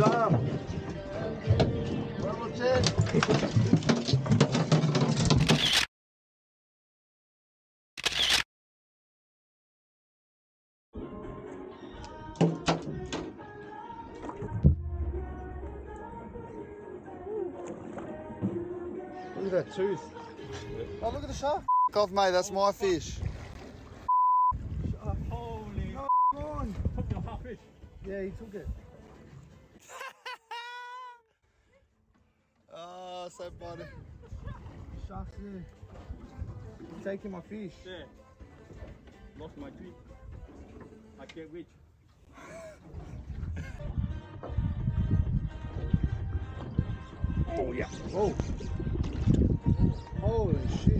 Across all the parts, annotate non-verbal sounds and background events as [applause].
Well done. Well. Look at that tooth. Oh, look at the shark. F- off, mate. That's my fish. Holy on. took your half fish. Yeah, he took it. So funny. Shark's there. He's taking my fish. There. Lost my tree. I can't reach. Oh, yeah. Oh. Holy shit.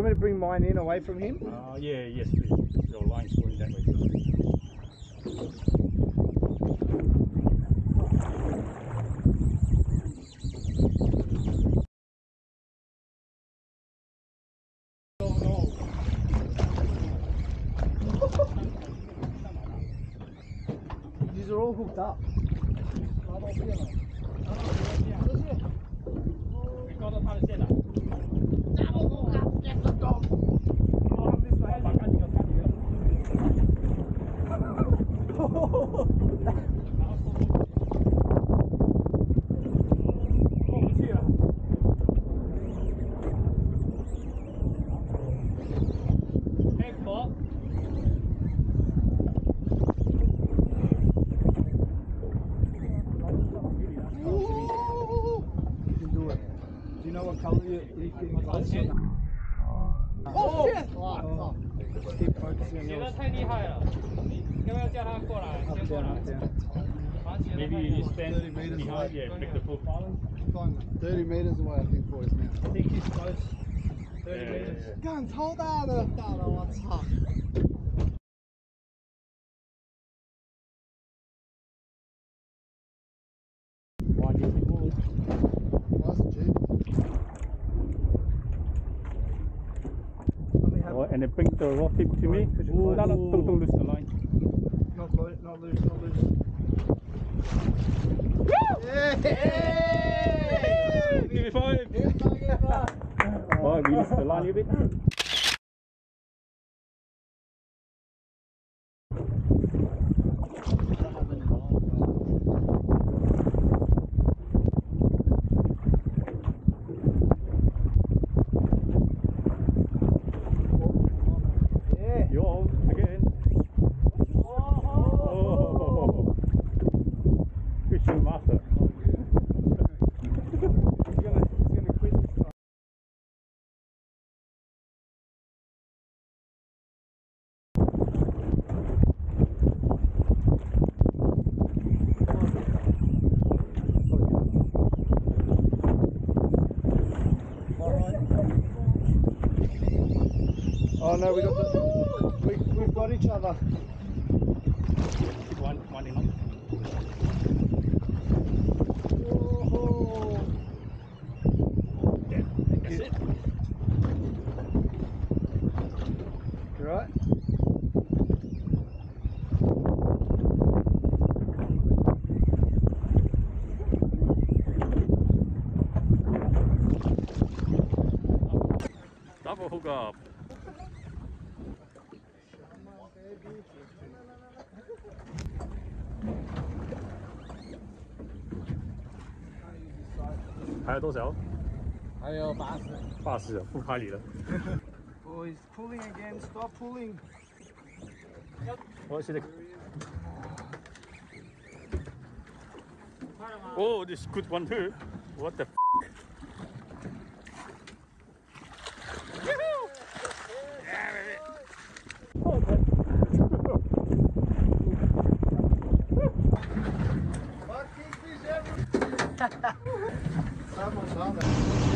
you want me to bring mine in away from him? Uh, yeah, yes, please. Your line's going that way. These are all hooked up. 你 know what color you, you can color? Oh shit！Oh, keep focusing on yours. 太厉害了，要不要叫他过来？先过来 up。down. 爬起来 Maybe you stand 30 meters behind, away. yeah, make the profile. Fine. 30 meters away, I think, boys, now. I think he's close. Yeah, Thirty yeah, meters. yeah. 干超大的，大的，我操！And then bring the raw tip to me. Ooh, close- no, no, don't, don't lose the line. Not loose, not loose, not loose. Yeah! Give me five. Five, Oh, release the line a bit. Yeah! Oh no, we got the, we, we've got each other. One, one in one. Right. Double hook up. Hai 多少？还有八十。八十了，不拍你了。 Oh, it's pulling again. Stop pulling. 我现在。Oh, this good one too. What the? Fucking [laughs] fish everywhere. Someone's on there.